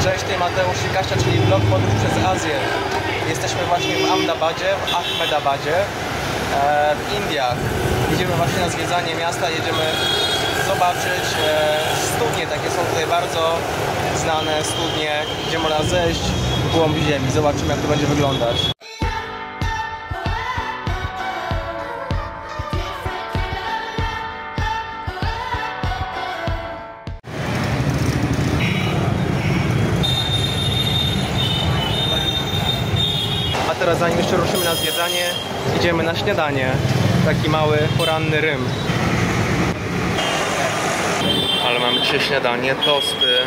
Tutaj Mateusz i Kasia, czyli vlog podróż przez Azję. Jesteśmy właśnie w Ahmedabadzie, w Ahmedabadzie, e, w Indiach. Idziemy właśnie na zwiedzanie miasta, jedziemy zobaczyć e, studnie, takie są tutaj bardzo znane studnie, gdzie można zejść w głąb ziemi. Zobaczymy jak to będzie wyglądać. Zanim jeszcze ruszymy na zwiedzanie, idziemy na śniadanie. Taki mały, poranny rym. Ale mamy dzisiaj śniadanie, tosty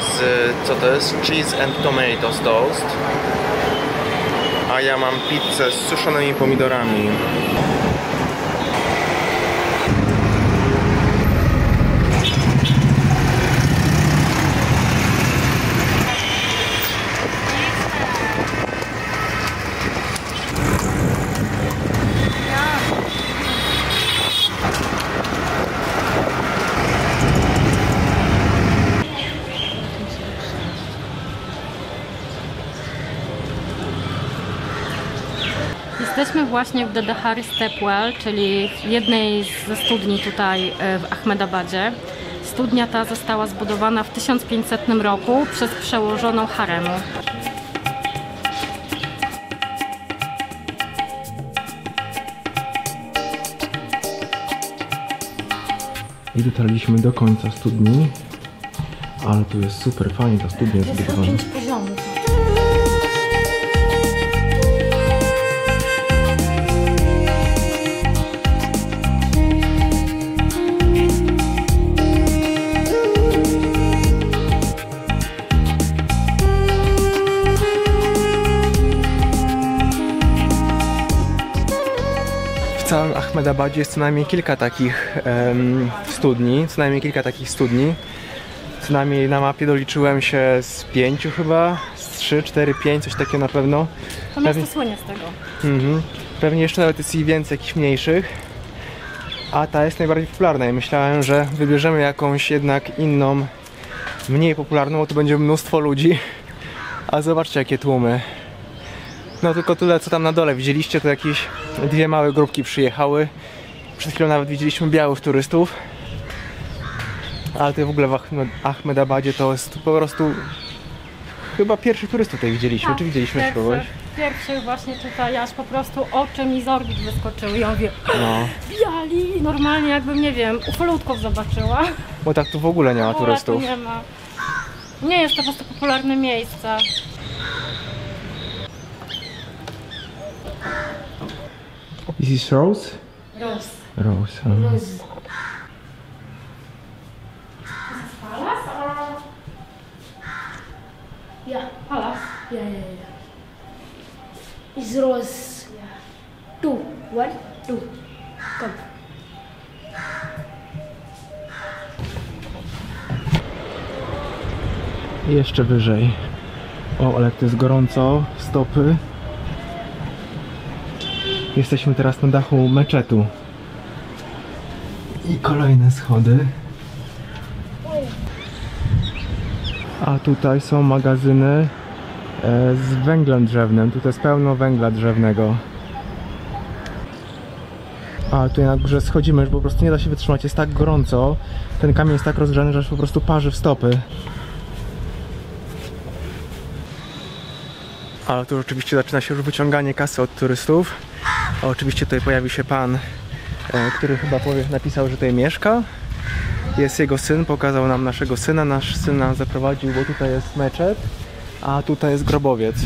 z, co to jest? Cheese and tomatoes toast. A ja mam pizzę z suszonymi pomidorami. Jesteśmy właśnie w Dedehari Stepwell, czyli w jednej ze studni tutaj e, w Ahmedabadzie. Studnia ta została zbudowana w 1500 roku przez przełożoną haremu. I dotarliśmy do końca studni. Ale tu jest super fajnie ta studnia jest zbudowana. Ahmedabadzie jest co najmniej kilka takich em, studni, co najmniej kilka takich studni. Co najmniej na mapie doliczyłem się z pięciu chyba, z trzy, cztery, pięć, coś takiego na pewno. To miasto słynie z tego. Mhm. Pewnie jeszcze nawet jest ich więcej, jakichś mniejszych. A ta jest najbardziej popularna i myślałem, że wybierzemy jakąś jednak inną, mniej popularną, bo tu będzie mnóstwo ludzi. A zobaczcie jakie tłumy. No tylko tyle co tam na dole widzieliście, to jakieś dwie małe grupki przyjechały. Przed chwilą nawet widzieliśmy białych turystów. Ale tutaj w ogóle w Ahmed- Ahmedabadzie to jest po prostu chyba pierwszych turystów tutaj widzieliśmy. Czy widzieliśmy jeszcze kogoś? Pierwszy właśnie tutaj aż po prostu oczy mi z orbit wyskoczyły. Ja mówię, No. biali! Normalnie jakbym, nie wiem, ufolutków zobaczyła. Bo tak tu w ogóle nie ma turystów. Nie ma. Nie jest to po prostu popularne miejsce. Is this Rose? Rose. Rose. um, Rose. Palace or... Yeah, Palace. yeah, yeah, yeah. It's rose. Two. One, two. Come. I jeszcze wyżej. O, ale to jest gorąco, stopy. Jesteśmy teraz na dachu meczetu. I kolejne schody. A tutaj są magazyny e, z węglem drzewnym. Tutaj jest pełno węgla drzewnego. A tutaj na górze schodzimy, że po prostu nie da się wytrzymać. Jest tak gorąco. Ten kamień jest tak rozgrzany, że aż po prostu parzy w stopy. Ale tu oczywiście zaczyna się już wyciąganie kasy od turystów. Oczywiście tutaj pojawi się pan, e, który chyba napisał, że tutaj mieszka. Jest jego syn, pokazał nam naszego syna. Nasz syn zaprowadził, bo tutaj jest meczet, a tutaj jest grobowiec.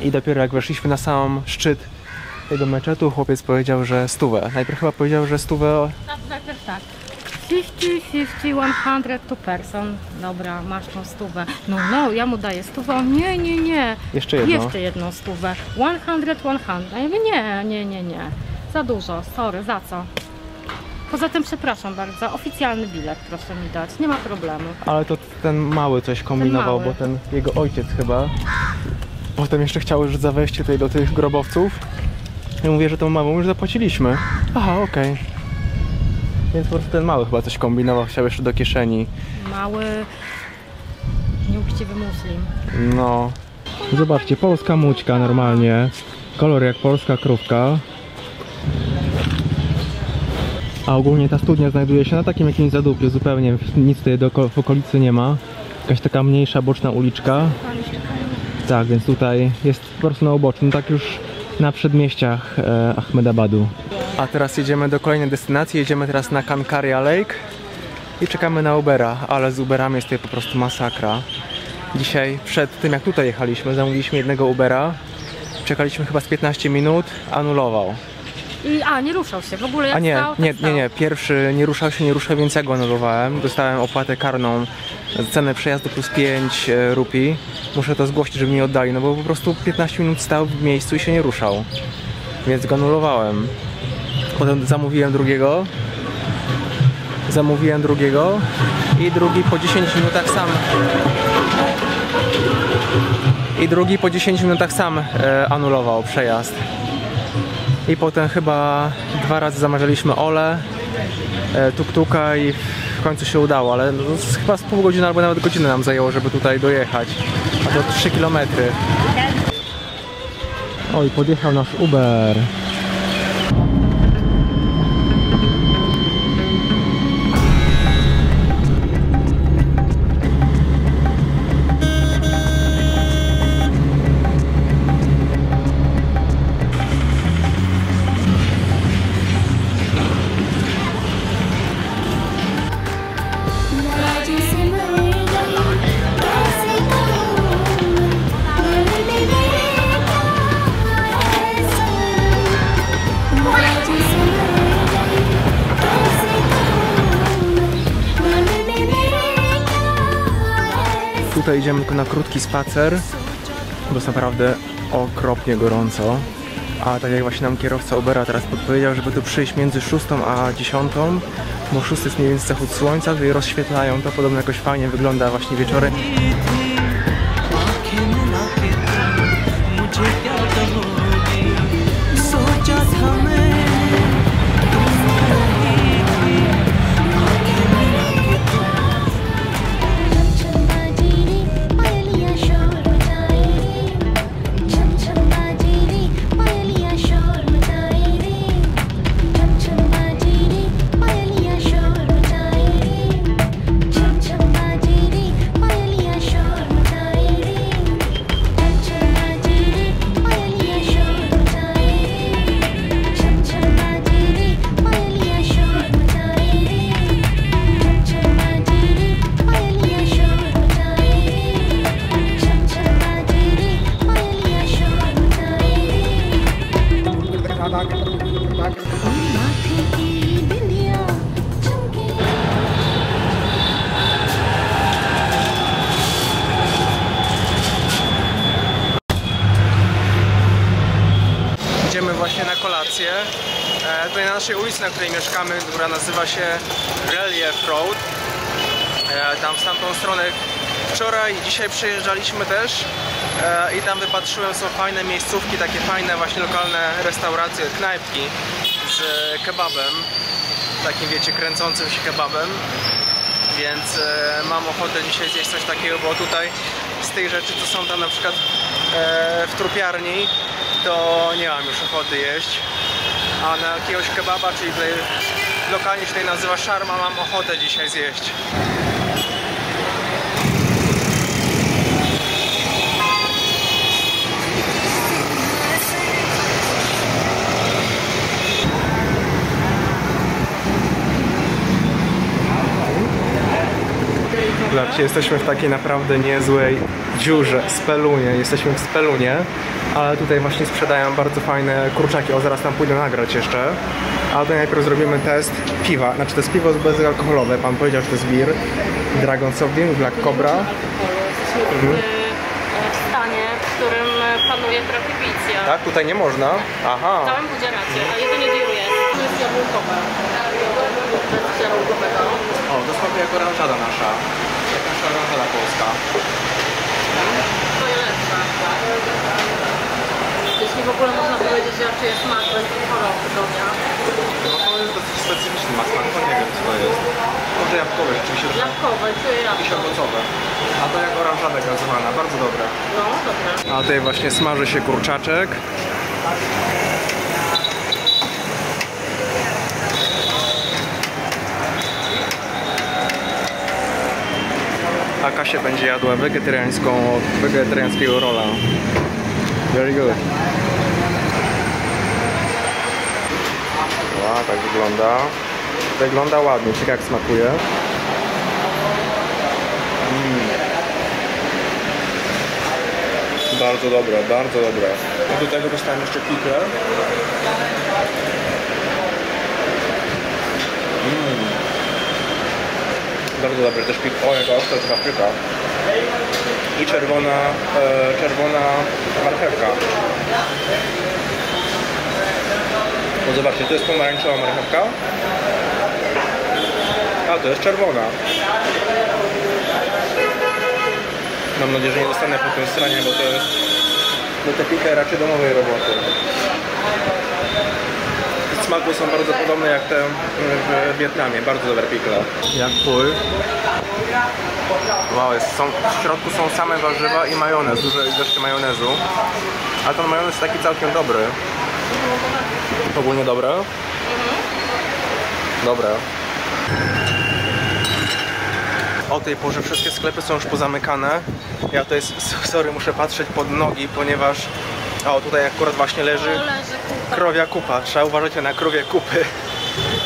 I dopiero jak weszliśmy na sam szczyt tego meczetu, chłopiec powiedział, że stówę. Najpierw chyba powiedział, że stówę Tak, najpierw tak. 50, 50, 100 two person. Dobra, masz tą stówę. No, no, ja mu daję stówę. On, Nie, nie, nie. Jeszcze jedno. Jeszcze jedną stówę. 100, 100. A ja mówię, nie, nie, nie, nie. Za dużo, sorry, za co? Poza tym przepraszam bardzo, oficjalny bilet proszę mi dać, nie ma problemu. Ale to ten mały coś kombinował, mały. bo ten jego ojciec chyba. Potem jeszcze chciał już za wejście tutaj do tych grobowców. I mówię, że tą małą już zapłaciliśmy. Aha, okej. Więc po prostu ten mały chyba coś kombinował, chciał jeszcze do kieszeni. Mały Nieuczciwy muslim. No. Zobaczcie, polska mućka normalnie. Kolor jak polska krówka. A ogólnie ta studnia znajduje się na takim jakimś zadupiu, zupełnie nic tutaj do, w okolicy nie ma. Jakaś taka mniejsza boczna uliczka. Tak, więc tutaj jest po prostu na uboczu, no tak już na przedmieściach e, Ahmedabadu. A teraz jedziemy do kolejnej destynacji, jedziemy teraz na Kankaria Lake i czekamy na Ubera, ale z Uberami jest tutaj po prostu masakra. Dzisiaj przed tym jak tutaj jechaliśmy, zamówiliśmy jednego Ubera, czekaliśmy chyba z 15 minut, anulował. I, a, nie ruszał się. W ogóle jak A nie, stał, tak nie, nie, nie, pierwszy nie ruszał się, nie ruszał, więc ja go anulowałem. Dostałem opłatę karną, cenę przejazdu plus 5 e, rupii. Muszę to zgłosić, żeby mi oddali, no bo po prostu 15 minut stał w miejscu i się nie ruszał. Więc go anulowałem. Potem zamówiłem drugiego. Zamówiłem drugiego i drugi po 10 minutach sam. I drugi po 10 minutach sam e, anulował przejazd. I potem chyba dwa razy zamawialiśmy Ole, e, tuk-tuka i w końcu się udało, ale no, chyba z pół godziny albo nawet godzinę nam zajęło, żeby tutaj dojechać. A to 3 km. Oj, podjechał nasz Uber. Tutaj idziemy tylko na krótki spacer, bo jest naprawdę okropnie gorąco. A tak jak właśnie nam kierowca Ubera teraz podpowiedział, żeby tu przyjść między 6 a 10, bo 6 jest mniej więcej zachód słońca, tutaj rozświetlają to, podobno jakoś fajnie wygląda właśnie wieczorem. Idziemy właśnie na kolację. E, tutaj na naszej ulicy, na której mieszkamy, która nazywa się Relief Road. E, tam w tamtą stronę wczoraj i dzisiaj przyjeżdżaliśmy też i tam wypatrzyłem, są fajne miejscówki, takie fajne właśnie lokalne restauracje, knajpki z kebabem, takim wiecie, kręcącym się kebabem. Więc e, mam ochotę dzisiaj zjeść coś takiego, bo tutaj z tych rzeczy, co są tam na przykład e, w trupiarni, to nie mam już ochoty jeść. A na jakiegoś kebaba, czyli lokalnie się tutaj nazywa szarma, mam ochotę dzisiaj zjeść. Jesteśmy w takiej naprawdę niezłej dziurze, spelunie. Jesteśmy w spelunie, ale tutaj właśnie sprzedają bardzo fajne kurczaki. O, zaraz tam pójdę nagrać jeszcze. Ale to najpierw zrobimy test piwa. Znaczy to jest piwo bezalkoholowe. Pan powiedział, że to jest beer. Dragon Soft Black Cobra. Jesteśmy w stanie, w którym panuje prohibicja. Tak, tutaj nie można. Aha. W całym budzieracie, a jedynie deal jest. To jest jabłkowe. To jest jabłkowego. O, to smakuje jak oranżada nasza. Nasza oranżada polska. To jest. Jeśli w ogóle można powiedzieć, że raczej jest smak bez alkoholu dnia. No to jest dosyć specyficzny smak, to nie wiem co to jest. Może jabłkowe, rzeczywiście. Jabłkowe, czuję Jakieś jabłko. owocowe. A to jak oranżada gazowana, bardzo dobra. No, dobra. A tutaj właśnie smaży się kurczaczek. A Kasia będzie jadła wegetariańską, wegetariańskiego rola. Very good. Wow, tak wygląda. Wygląda ładnie, ciekawe jak smakuje. Bardzo dobre, bardzo dobre. A do tego dostałem jeszcze piklę. Bardzo dobre, też pik... O, jaka ostra jest papryka. I czerwona, e, czerwona marchewka. Bo zobaczcie, to jest pomarańczowa marchewka. A, to jest czerwona. Mam nadzieję, że nie dostanę po tym stronie, bo to jest te pikle raczej domowej roboty. Smaku są bardzo podobne jak te w Wietnamie. Bardzo dobre pikle. Jak twój? Wow, jest, są, w środku są same warzywa i majonez, duże ilości majonezu. Ale ten majonez jest taki całkiem dobry. Ogólnie dobre? Dobre. O tej porze wszystkie sklepy są już pozamykane. Ja to jest, sorry, muszę patrzeć pod nogi, ponieważ o tutaj akurat właśnie leży. Krowia kupa. Trzeba uważać na krowie kupy.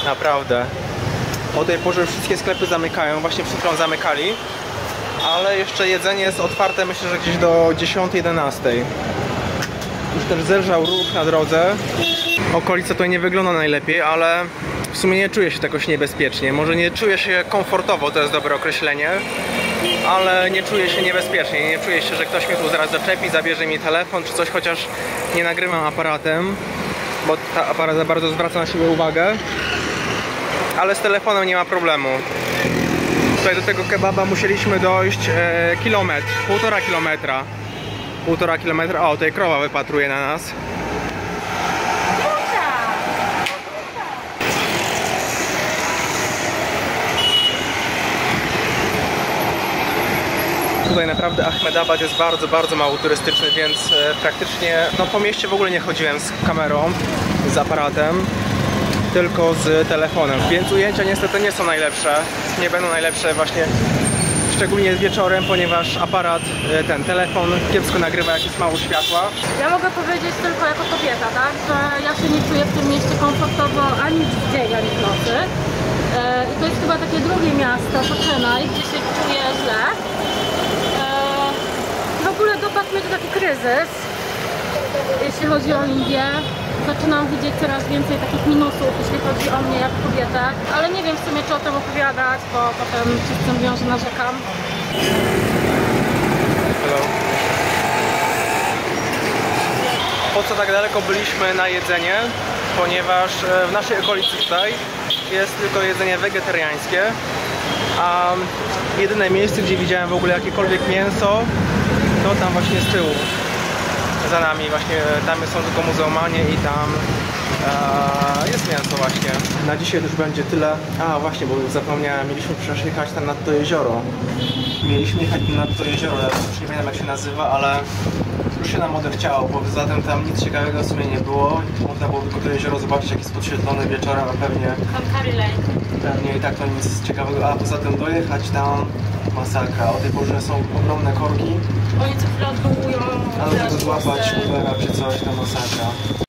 Naprawdę. O tej porze wszystkie sklepy zamykają, właśnie przed chwilą zamykali. Ale jeszcze jedzenie jest otwarte myślę, że gdzieś do 10-11. Już też zerżał ruch na drodze. Okolica tutaj nie wygląda najlepiej, ale w sumie nie czuję się jakoś niebezpiecznie. Może nie czuję się komfortowo, to jest dobre określenie, ale nie czuję się niebezpiecznie. Nie czuję się, że ktoś mnie tu zaraz zaczepi, zabierze mi telefon czy coś, chociaż nie nagrywam aparatem, bo ta aparat za bardzo zwraca na siebie uwagę. Ale z telefonem nie ma problemu. Tutaj do tego kebaba musieliśmy dojść e, kilometr, półtora kilometra. Półtora kilometra. O, tutaj krowa wypatruje na nas. Tutaj naprawdę Ahmedabad jest bardzo, bardzo mało turystyczny, więc e, praktycznie no, po mieście w ogóle nie chodziłem z kamerą, z aparatem, tylko z telefonem. Więc ujęcia niestety nie są najlepsze, nie będą najlepsze właśnie szczególnie wieczorem, ponieważ aparat, e, ten telefon kiepsko nagrywa jakieś mało światła. Ja mogę powiedzieć tylko jako kobieta, tak, że ja się nie czuję w tym mieście komfortowo ani w dzień, ani w nocy. E, I to jest chyba takie drugie miasto po Chennai, gdzie się czuję źle. Mnie tu taki kryzys, jeśli chodzi o Indię. Zaczynam widzieć coraz więcej takich minusów, jeśli chodzi o mnie jako kobietę, ale nie wiem w sumie czy o tym opowiadać, bo potem wszyscy mówią, że narzekam. Hello. Po co tak daleko byliśmy na jedzenie? Ponieważ e, w naszej okolicy tutaj jest tylko jedzenie wegetariańskie, a jedyne miejsce, gdzie widziałem w ogóle jakiekolwiek mięso, to tam właśnie z tyłu. Za nami właśnie, tam są tylko muzułmanie i tam e, jest mięso właśnie. Na dzisiaj już będzie tyle. A właśnie, bo zapomniałem, mieliśmy przecież jechać tam nad to jezioro. Mieliśmy jechać nad to jezioro, ja już nie pamiętam jak się nazywa, ale już się nam odechciało, bo zatem tam nic ciekawego w sumie nie było. Można było tylko to jezioro zobaczyć jak jest podświetlone wieczorem, a pewnie, pewnie i tak to nic ciekawego. A poza tym dojechać tam masakra. O tej porze są ogromne korki, Oni co chwilę odwołują ale żeby złapać Ubera czy coś, to masakra.